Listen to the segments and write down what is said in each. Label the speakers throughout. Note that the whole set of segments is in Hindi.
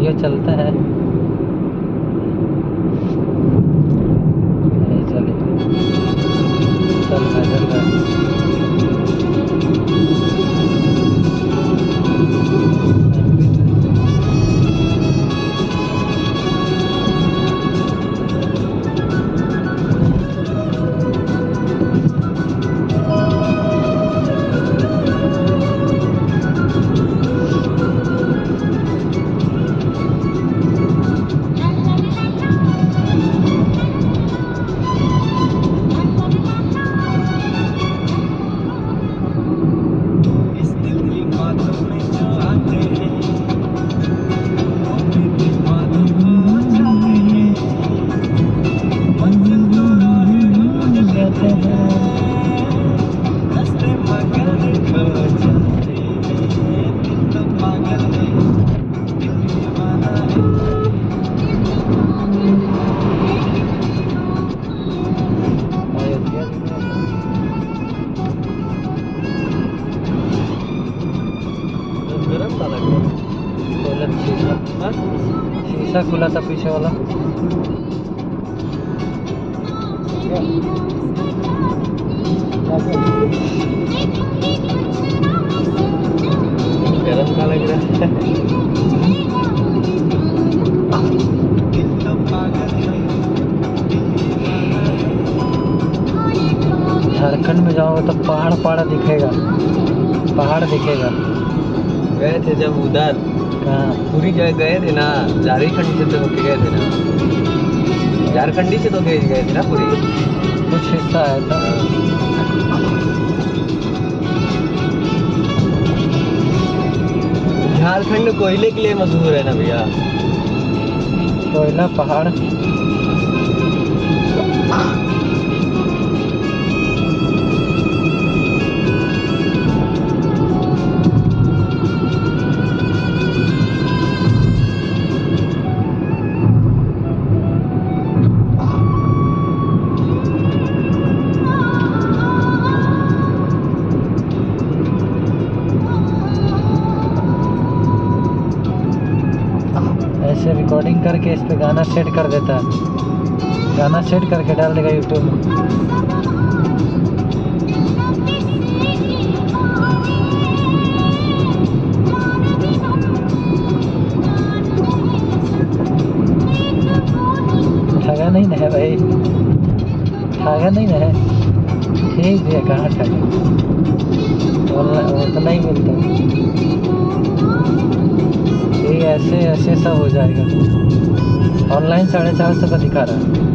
Speaker 1: बढ़िया चलता है। शीशा खुला था पीछे वाला
Speaker 2: गरम का लग रहा है
Speaker 1: झारखंड में जाओगे तो पहाड़ पहाड़ दिखेगा। पहाड़ दिखेगा।
Speaker 2: गए थे जब उधर पूरी जगह गए थे ना झारखंड से तो होके गए थे ना। झारखंडी से तो गए गए थे ना पूरी?
Speaker 1: कुछ हिस्सा है था।
Speaker 2: झारखंड कोयले के लिए मशहूर है ना भैया?
Speaker 1: कोयला पहाड़। ऐसे रिकॉर्डिंग करके इस पर गाना सेट कर देता है। गाना सेट करके डाल देगा यूट्यूब में। ठगा नहीं ना है भाई। ठगा नहीं ना है। ठीक है, कहाँ ठगा? वो तो नहीं मिलता ये ऐसे ऐसे सब हो जाएगा। ऑनलाइन साढ़े चार सौ का दिखा रहा है।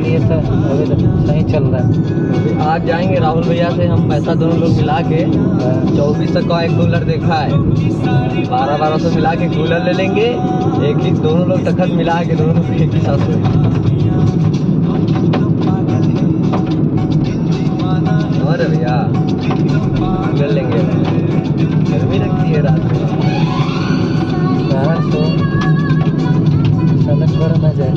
Speaker 1: लिए था अभी तो सही चल रहा है।
Speaker 2: आज जाएँगे राहुल भैया से, हम पैसा दोनों लोग मिला के, चौबीस सौ का एक कूलर देखा है। बारह बारह सौ मिला के कूलर ले लेंगे। एक ही दोनों लोग तखत मिला के दोनों लोग एक ही साथ